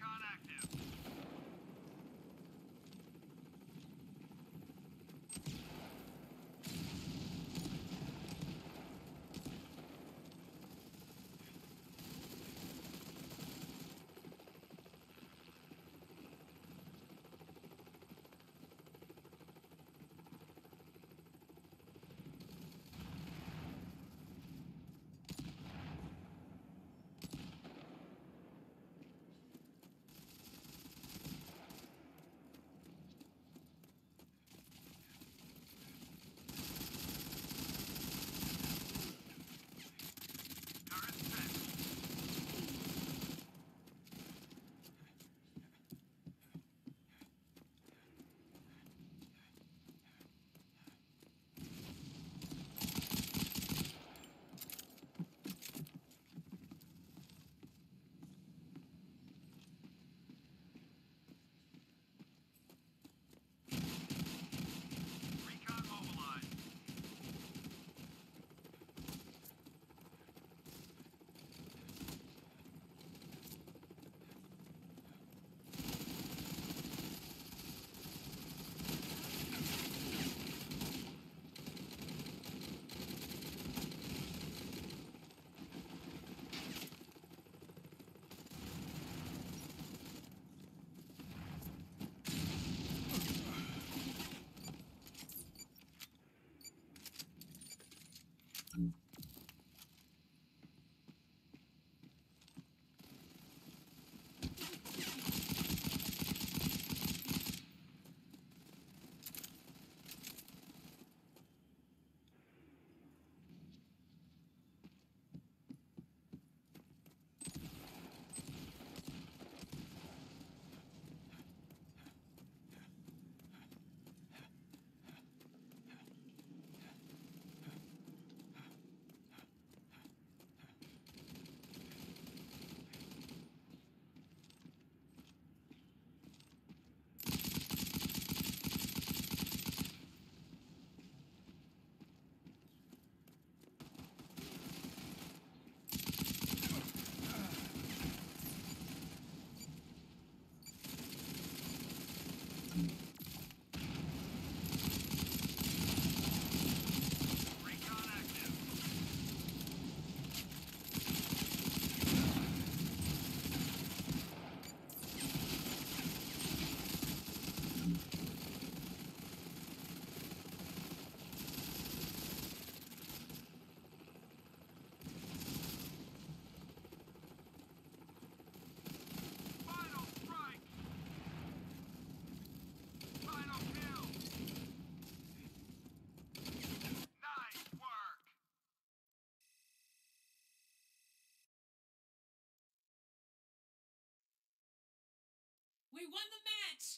Recon active. We won the match.